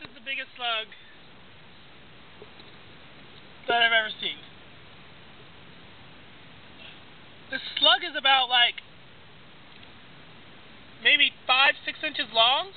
This is the biggest slug that I've ever seen. This slug is about like maybe five, six inches long.